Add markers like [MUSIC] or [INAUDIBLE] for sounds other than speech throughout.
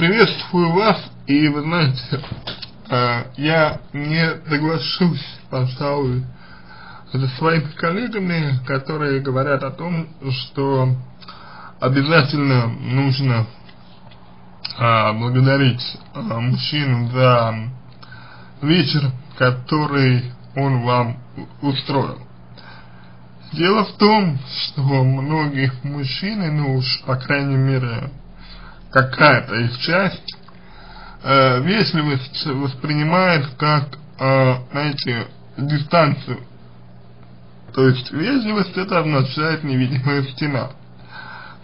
Приветствую вас, и вы знаете, э, я не соглашусь, пожалуй, со своими коллегами, которые говорят о том, что обязательно нужно э, благодарить э, мужчину за вечер, который он вам устроил. Дело в том, что многие мужчины, ну уж по крайней мере какая-то их часть, э, вежливость воспринимает как, э, знаете, дистанцию. То есть вежливость это означает невидимая стена.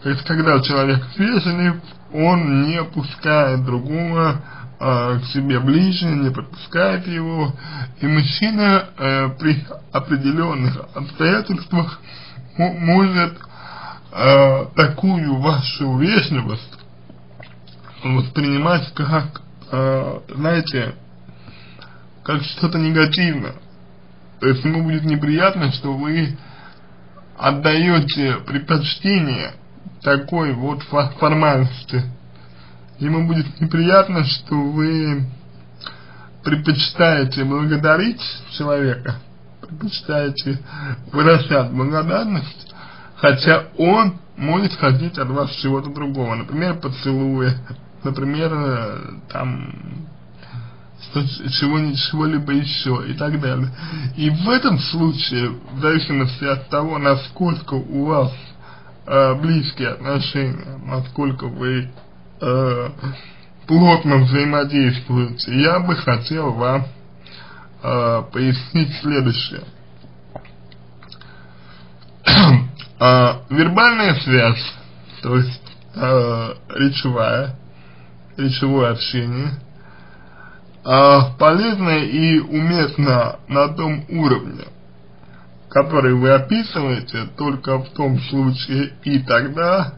То есть когда человек вежлив, он не пускает другого э, к себе ближе, не подпускает его, и мужчина э, при определенных обстоятельствах может э, такую вашу вежливость воспринимать как, э, знаете, как что-то негативное. То есть ему будет неприятно, что вы отдаете предпочтение такой вот формальности. Ему будет неприятно, что вы предпочитаете благодарить человека, предпочитаете выражать благодарность, хотя он может хотеть от вас чего-то другого, например, поцелуя, например, э, там, чего-либо еще и так далее. И в этом случае, в зависимости от того, насколько у вас э, близкие отношения, насколько вы э, плотно взаимодействуете, я бы хотел вам э, пояснить следующее. э, [CLEARS THROAT] вербальная связь, то есть э, речевая, речевое общение, э, полезно и уместно на том уровне, который вы описываете, только в том случае и тогда,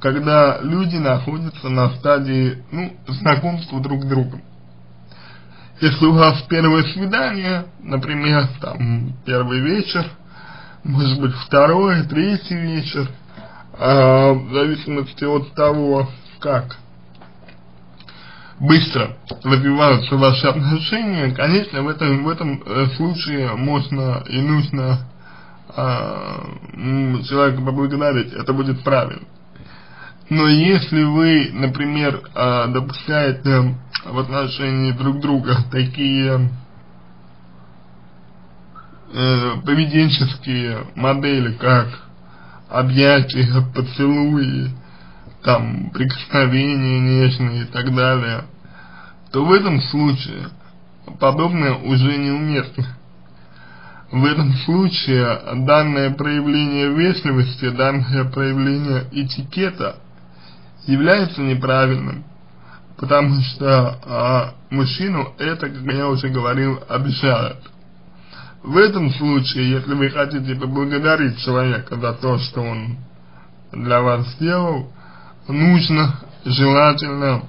когда люди находятся на стадии, ну, знакомства друг с другом. Если у вас первое свидание, например, там, первый вечер, может быть, второй, третий вечер, э, в зависимости от того, как быстро развиваются ваши отношения, конечно, в этом, в этом э, случае можно и нужно э, человека поблагодарить, это будет правильно. Но если вы, например, э, допускаете в отношении друг друга такие э, поведенческие модели, как объятия, поцелуи, там, прикосновения нежные и так далее, то в этом случае подобное уже неуместно. В этом случае данное проявление вежливости, данное проявление этикета является неправильным, потому что а, мужчину это, как я уже говорил, обижает. В этом случае, если вы хотите поблагодарить человека за то, что он для вас сделал, нужно, желательно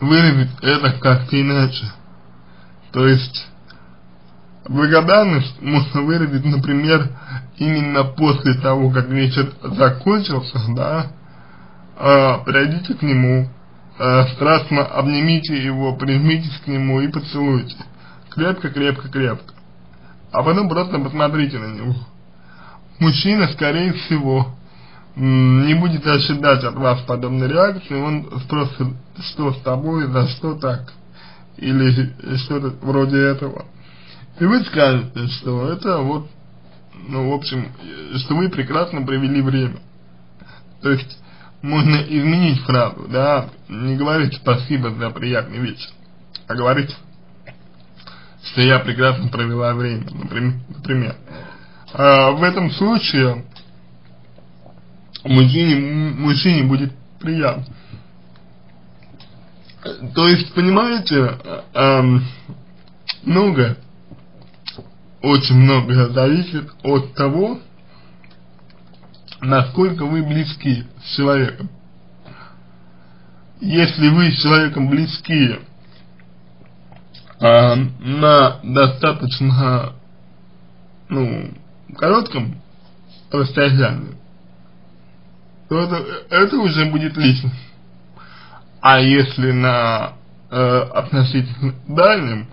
выразить это как-то иначе. То есть, благодарность можно выразить, например, именно после того, как вечер закончился, да, э, подойдите к нему, э, страстно обнимите его, прижмитесь к нему и поцелуйте. Крепко, крепко, крепко. А потом просто посмотрите на него. Мужчина, скорее всего, не будет ожидать от вас подобной реакции, он спросит, что с тобой, за что так, или что-то вроде этого. И вы скажете, что это вот, ну, в общем, что вы прекрасно провели время. То есть, можно изменить фразу, да, не говорить спасибо за приятный вечер, а говорить, что я прекрасно провела время, например. А в этом случае мужчине, мужчине будет приятно. То есть, понимаете, эм, много, очень много зависит от того, насколько вы близки с человеком. Если вы с человеком близки э, на достаточно ну, коротком расстоянии, то это, это уже будет лично. А если на э, относительно дальнем,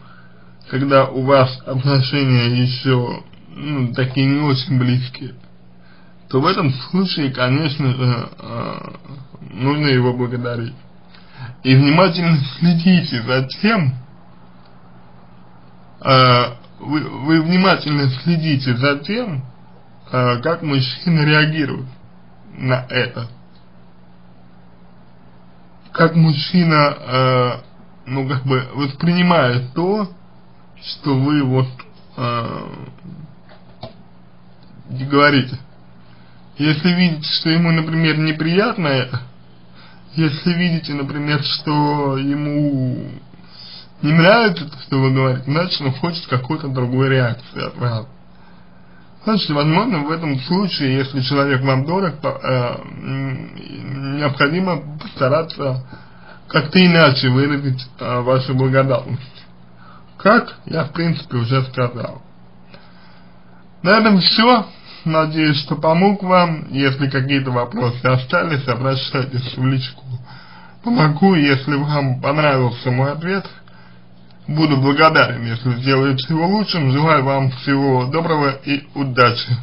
когда у вас отношения еще ну, такие не очень близкие, то в этом случае, конечно же, э, нужно его благодарить. И внимательно следите за тем, э, вы, вы внимательно следите за тем, э, как мужчина реагирует на это. Как мужчина, э, ну, как бы воспринимает то, что вы вот э, говорите. Если видите, что ему, например, неприятно это, если видите, например, что ему не нравится то, что вы говорите, значит, он хочет какой-то другой реакции от вас. Значит, возможно, в этом случае, если человек вам дорог, то, э, необходимо постараться как-то иначе выразить э, вашу благодарность. Как, я в принципе уже сказал. На этом все. Надеюсь, что помог вам. Если какие-то вопросы остались, обращайтесь в личку. Помогу, если вам понравился мой ответ. Буду благодарен, если сделаете его лучшим. Желаю вам всего доброго и удачи.